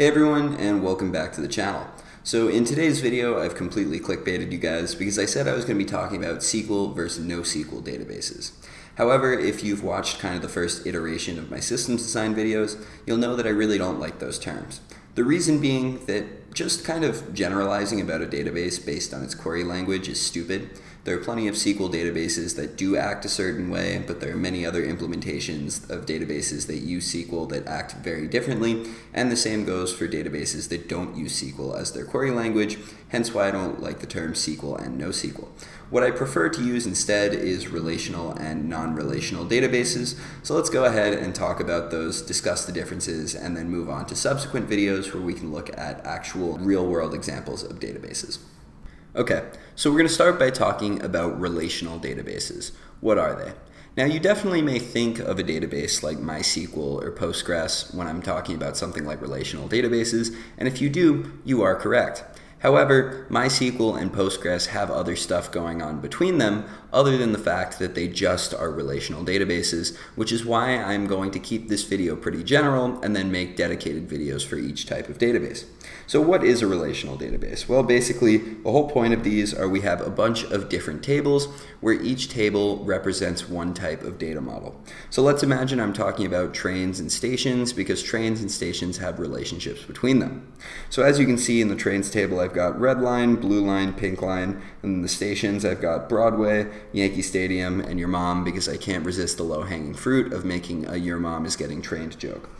Hey everyone and welcome back to the channel. So in today's video I've completely clickbaited you guys because I said I was going to be talking about SQL versus NoSQL databases. However, if you've watched kind of the first iteration of my systems design videos, you'll know that I really don't like those terms. The reason being that just kind of generalizing about a database based on its query language is stupid. There are plenty of SQL databases that do act a certain way, but there are many other implementations of databases that use SQL that act very differently, and the same goes for databases that don't use SQL as their query language, hence why I don't like the term SQL and NoSQL. What I prefer to use instead is relational and non-relational databases, so let's go ahead and talk about those, discuss the differences, and then move on to subsequent videos where we can look at actual real-world examples of databases. Okay, so we're going to start by talking about relational databases. What are they? Now, you definitely may think of a database like MySQL or Postgres when I'm talking about something like relational databases, and if you do, you are correct. However, MySQL and Postgres have other stuff going on between them other than the fact that they just are relational databases, which is why I'm going to keep this video pretty general and then make dedicated videos for each type of database. So what is a relational database? Well, basically, the whole point of these are we have a bunch of different tables where each table represents one type of data model. So let's imagine I'm talking about trains and stations because trains and stations have relationships between them. So as you can see in the trains table, I've got red line, blue line, pink line, and the stations I've got Broadway, Yankee Stadium, and your mom because I can't resist the low-hanging fruit of making a your mom is getting trained joke.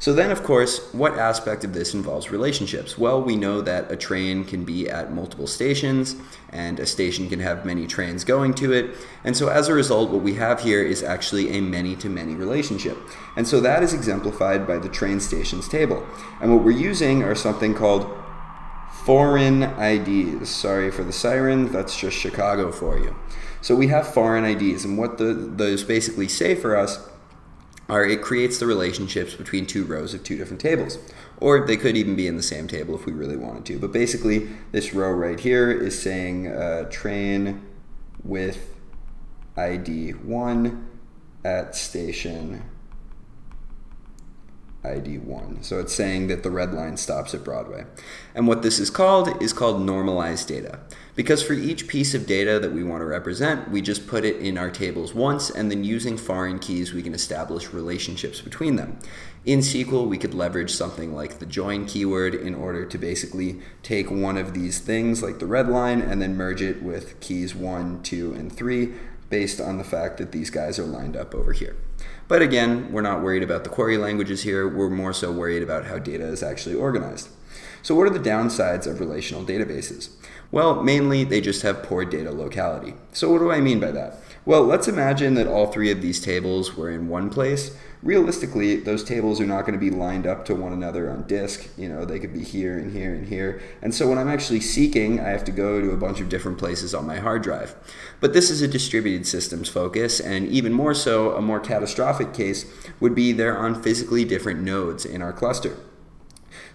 So then, of course, what aspect of this involves relationships? Well, we know that a train can be at multiple stations, and a station can have many trains going to it. And so as a result, what we have here is actually a many-to-many -many relationship. And so that is exemplified by the train stations table. And what we're using are something called foreign IDs. Sorry for the siren, that's just Chicago for you. So we have foreign IDs, and what the, those basically say for us it creates the relationships between two rows of two different tables. Or they could even be in the same table if we really wanted to. But basically, this row right here is saying uh, train with ID 1 at station ID 1. So it's saying that the red line stops at Broadway. And what this is called is called normalized data. Because for each piece of data that we want to represent, we just put it in our tables once, and then using foreign keys, we can establish relationships between them. In SQL, we could leverage something like the join keyword in order to basically take one of these things, like the red line, and then merge it with keys 1, 2, and 3, based on the fact that these guys are lined up over here. But again, we're not worried about the query languages here, we're more so worried about how data is actually organized. So what are the downsides of relational databases? Well, mainly they just have poor data locality. So what do I mean by that? Well, let's imagine that all three of these tables were in one place. Realistically, those tables are not going to be lined up to one another on disk. You know, they could be here and here and here. And so when I'm actually seeking, I have to go to a bunch of different places on my hard drive. But this is a distributed systems focus, and even more so, a more catastrophic case would be they're on physically different nodes in our cluster.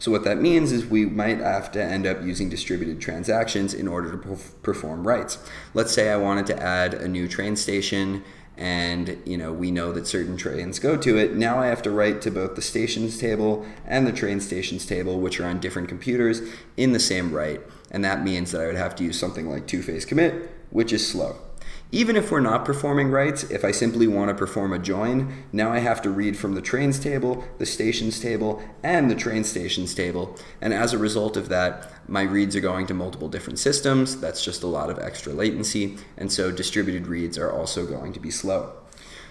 So what that means is we might have to end up using distributed transactions in order to perform writes. Let's say I wanted to add a new train station and you know we know that certain trains go to it. Now i have to write to both the stations table and the train stations table which are on different computers in the same write. And that means that i would have to use something like two-phase commit which is slow even if we're not performing writes, if I simply want to perform a join, now I have to read from the trains table, the stations table, and the train stations table. And as a result of that, my reads are going to multiple different systems. That's just a lot of extra latency. And so distributed reads are also going to be slow.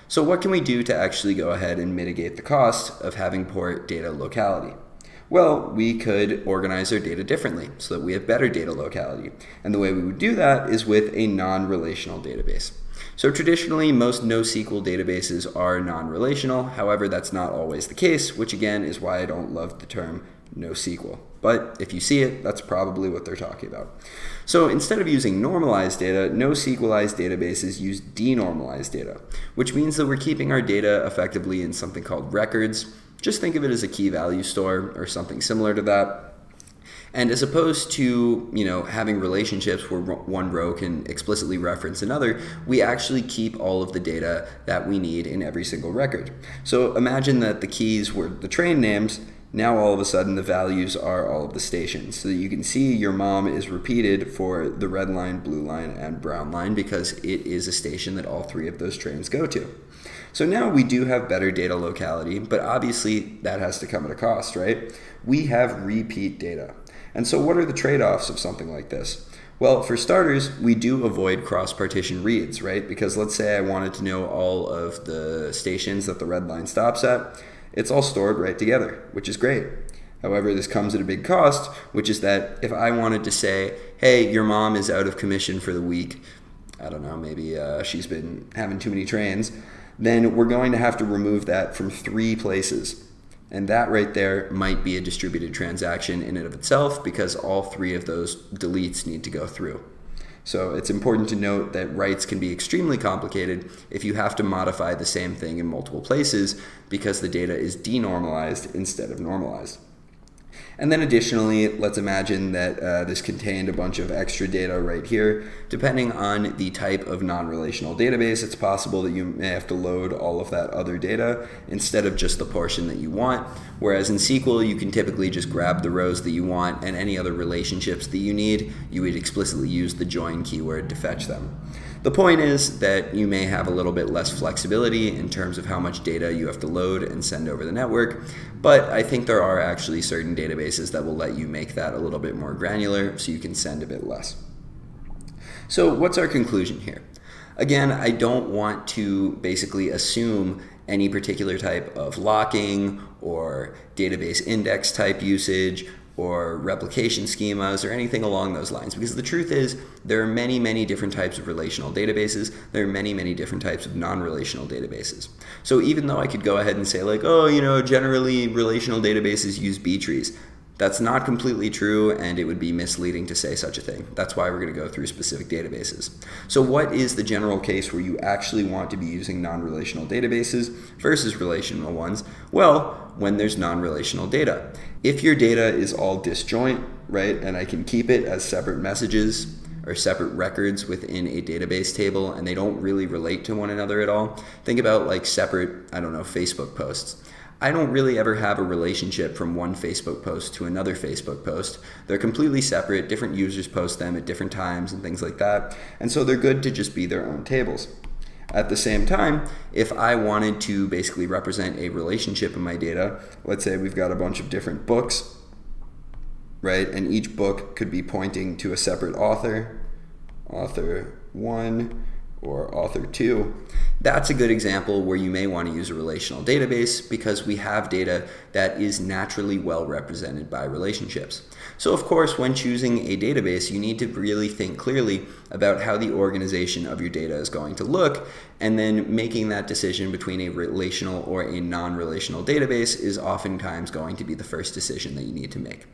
So what can we do to actually go ahead and mitigate the cost of having poor data locality? Well, we could organize our data differently so that we have better data locality. And the way we would do that is with a non-relational database. So traditionally, most NoSQL databases are non-relational. However, that's not always the case, which again is why I don't love the term NoSQL. But if you see it, that's probably what they're talking about. So instead of using normalized data, NoSQLized databases use denormalized data, which means that we're keeping our data effectively in something called records, just think of it as a key value store or something similar to that. And as opposed to, you know, having relationships where one row can explicitly reference another, we actually keep all of the data that we need in every single record. So imagine that the keys were the train names, now all of a sudden the values are all of the stations. So you can see your mom is repeated for the red line, blue line, and brown line because it is a station that all three of those trains go to. So now we do have better data locality, but obviously that has to come at a cost, right? We have repeat data. And so what are the trade-offs of something like this? Well, for starters, we do avoid cross-partition reads, right? Because let's say I wanted to know all of the stations that the red line stops at it's all stored right together, which is great. However, this comes at a big cost, which is that if I wanted to say, hey, your mom is out of commission for the week, I don't know, maybe uh, she's been having too many trains, then we're going to have to remove that from three places. And that right there might be a distributed transaction in and of itself because all three of those deletes need to go through. So it's important to note that writes can be extremely complicated if you have to modify the same thing in multiple places because the data is denormalized instead of normalized. And then additionally, let's imagine that uh, this contained a bunch of extra data right here. Depending on the type of non-relational database, it's possible that you may have to load all of that other data instead of just the portion that you want. Whereas in SQL, you can typically just grab the rows that you want and any other relationships that you need, you would explicitly use the join keyword to fetch them. The point is that you may have a little bit less flexibility in terms of how much data you have to load and send over the network, but I think there are actually certain databases that will let you make that a little bit more granular so you can send a bit less. So what's our conclusion here? Again, I don't want to basically assume any particular type of locking or database index type usage or replication schemas or anything along those lines. Because the truth is, there are many, many different types of relational databases. There are many, many different types of non-relational databases. So even though I could go ahead and say like, oh, you know, generally relational databases use B-trees, that's not completely true, and it would be misleading to say such a thing. That's why we're going to go through specific databases. So what is the general case where you actually want to be using non-relational databases versus relational ones? Well, when there's non-relational data. If your data is all disjoint, right, and I can keep it as separate messages or separate records within a database table and they don't really relate to one another at all, think about like separate, I don't know, Facebook posts. I don't really ever have a relationship from one Facebook post to another Facebook post. They're completely separate, different users post them at different times and things like that. And so they're good to just be their own tables. At the same time, if I wanted to basically represent a relationship in my data, let's say we've got a bunch of different books, right? And each book could be pointing to a separate author, author one, or author 2, that's a good example where you may want to use a relational database because we have data that is naturally well represented by relationships. So of course, when choosing a database, you need to really think clearly about how the organization of your data is going to look, and then making that decision between a relational or a non-relational database is oftentimes going to be the first decision that you need to make.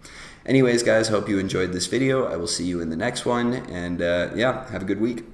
Anyways, guys, hope you enjoyed this video. I will see you in the next one, and uh, yeah, have a good week.